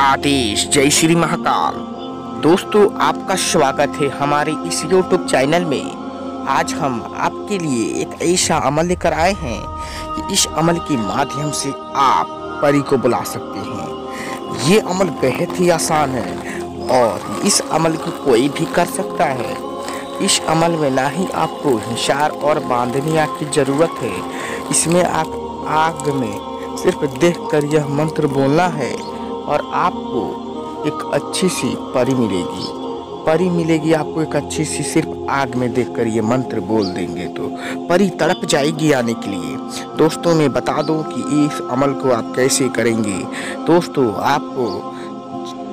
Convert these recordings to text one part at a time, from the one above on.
आदेश। जय श्री महाकाल। दोस्तों, आपका स्वागत है हमारे इस यूट्यूब चैनल में। आज हम आपके लिए एक ऐसा अमल लेकर आए हैं कि इस अमल के माध्यम से आप परी को बुला सकते हैं। ये अमल बेहद ही आसान है और इस अमल को कोई भी कर सकता है। इस अमल में ना ही आपको हिसार और बांधनिया की ज़रूरत है। इसमें आप आग में सिर्फ़ देखकर यह मंत्र बोलना है और आपको एक अच्छी सी परी मिलेगी। परी मिलेगी आपको एक अच्छी सी, सिर्फ़ आग में देखकर ये मंत्र बोल देंगे तो। परी तड़प जाएगी आने के लिए। दोस्तों, मैं बता दूँ कि इस अमल को आप कैसे करेंगे। दोस्तों, आपको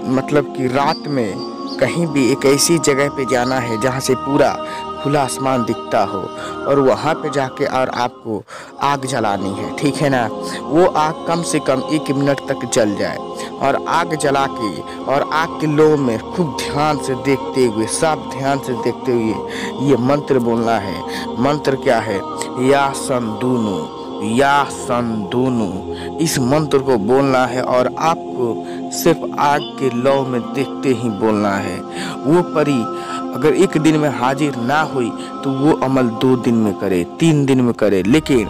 मतलब कि रात में कहीं भी एक ऐसी जगह पे जाना है जहाँ से पूरा खुला आसमान दिखता हो और वहाँ पे जाके और आपको आग जलानी है। ठीक है ना? वो आग कम से कम एक मिनट तक जल जाए और आग जला के और आग के लो में खूब ध्यान से देखते हुए साफ़ ध्यान से देखते हुए ये मंत्र बोलना है। मंत्र क्या है? या सन दूनू। या सन दोनों। इस मंत्र को बोलना है और आपको सिर्फ़ आग के लौ में देखते ही बोलना है। वो परी अगर एक दिन में हाजिर ना हुई तो वो अमल दो दिन में करे, तीन दिन में करे, लेकिन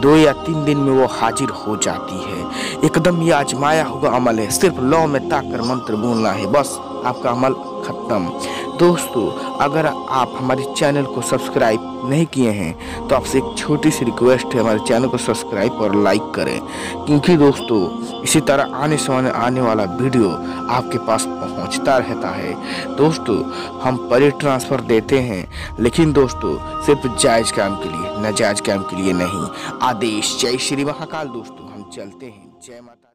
दो या तीन दिन में वो हाजिर हो जाती है। एकदम ये आजमाया हुआ अमल है। सिर्फ़ लौ में ताकर मंत्र बोलना है, बस। आपका अमल खत्म। दोस्तों, अगर आप हमारे चैनल को सब्सक्राइब नहीं किए हैं तो आपसे एक छोटी सी रिक्वेस्ट है, हमारे चैनल को सब्सक्राइब और लाइक करें। क्योंकि दोस्तों, इसी तरह आने समय आने वाला वीडियो आपके पास पहुँचता रहता है। दोस्तों, हम परे ट्रांसफ़र देते हैं, लेकिन दोस्तों, सिर्फ़ जायज़ काम के लिए, नाजायज़ काम के लिए नहीं। आदेश। जय श्री महाकाल दोस्तों, हम चलते हैं। जय माता